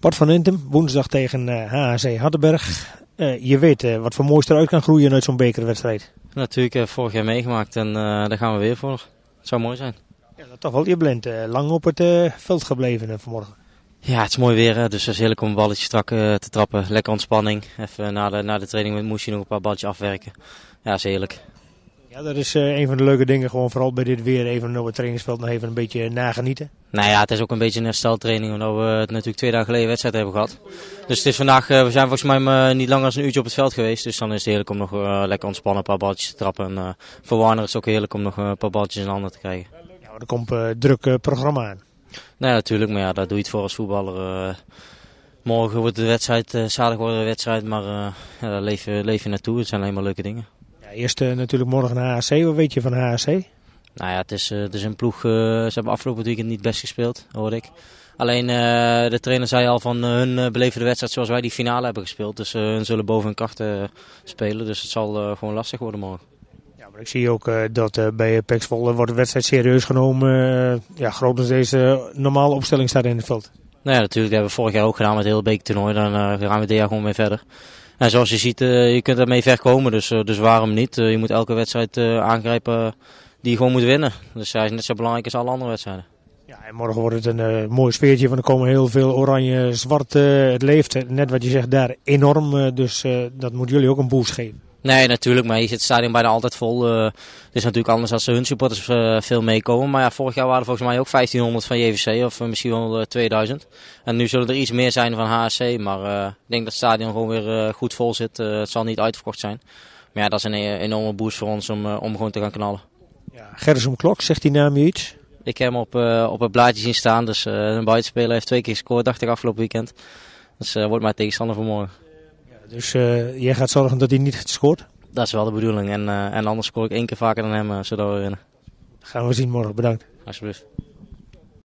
Bart van Intem, woensdag tegen uh, HHC Hardenberg. Uh, je weet uh, wat voor moois eruit kan groeien uit zo'n bekerwedstrijd. Natuurlijk vorig jaar meegemaakt en daar gaan we weer voor. Het zou mooi zijn. Ja, dat toch wel. Je bent lang op het veld gebleven vanmorgen. Ja, het is mooi weer, dus het is heerlijk om een balletje strak te trappen. Lekker ontspanning. Even na de, na de training moest je nog een paar balletjes afwerken. Ja, is heerlijk. Ja, dat is uh, een van de leuke dingen. Gewoon vooral bij dit weer even op het trainingsveld nog even een beetje nagenieten. Nou ja, het is ook een beetje een hersteltraining. Omdat we het natuurlijk twee dagen geleden wedstrijd hebben gehad. Dus het is vandaag, uh, we zijn volgens mij niet langer dan een uurtje op het veld geweest. Dus dan is het heerlijk om nog lekker ontspannen een paar balletjes te trappen. En voor Warner is het ook heerlijk om nog een paar balletjes in handen te krijgen. Ja, er komt een druk programma aan. Nee, natuurlijk. Maar ja, daar doe je het voor als voetballer. morgen wordt de wedstrijd, zaterdag wordt de wedstrijd. Maar ja, daar leef leef je naartoe. Het zijn alleen maar leuke dingen. Eerst uh, natuurlijk morgen HAC. Wat weet je van HAC? Nou ja, het is, uh, het is een ploeg. Uh, ze hebben afgelopen weekend niet best gespeeld, hoor ik. Alleen de trainer zei al van hun beleven de wedstrijd zoals wij die finale hebben gespeeld. Dus hun zullen boven hun krachten spelen. Dus het zal gewoon lastig worden morgen. Ja, maar ik zie ook dat bij Zwolle wordt de wedstrijd serieus genomen. ja, grotendeels deze normale opstelling staat in het veld. Nou ja, natuurlijk. Dat hebben we vorig jaar ook gedaan met het hele beektoernooi. Dan gaan we dit jaar gewoon mee verder. En zoals je ziet, uh, je kunt ermee ver komen, dus, uh, dus waarom niet? Uh, je moet elke wedstrijd aangrijpen die je gewoon moet winnen. Dus hij is net zo belangrijk als alle andere wedstrijden. Ja, en morgen wordt het een mooi sfeertje, want er komen heel veel oranje, zwart. het leeft, net wat je zegt, daar enorm. dus dat moet jullie ook een boost geven. Nee, natuurlijk, maar je zit het stadion bijna altijd vol. het is natuurlijk anders als hun supporters veel meekomen. Maar ja, vorig jaar waren er volgens mij ook 1500 van JVC of misschien wel 2000. En nu zullen er iets meer zijn van HSC. Maar ik denk dat het stadion gewoon weer goed vol zit. het zal niet uitverkocht zijn. Maar ja, dat is een enorme boost voor ons om, om gewoon te gaan knallen. Ja, Klok, zegt die naam je iets? Ik heb hem op, op het blaadje zien staan. Dus een buitenspeler heeft twee keer gescoord, dacht ik, afgelopen weekend. Dus wordt mijn tegenstander voor morgen. Dus uh, jij gaat zorgen dat hij niet scoort? Dat is wel de bedoeling. En, uh, en anders scoor ik één keer vaker dan hem, uh, zodat we winnen. Gaan we zien morgen. Bedankt. Alsjeblieft.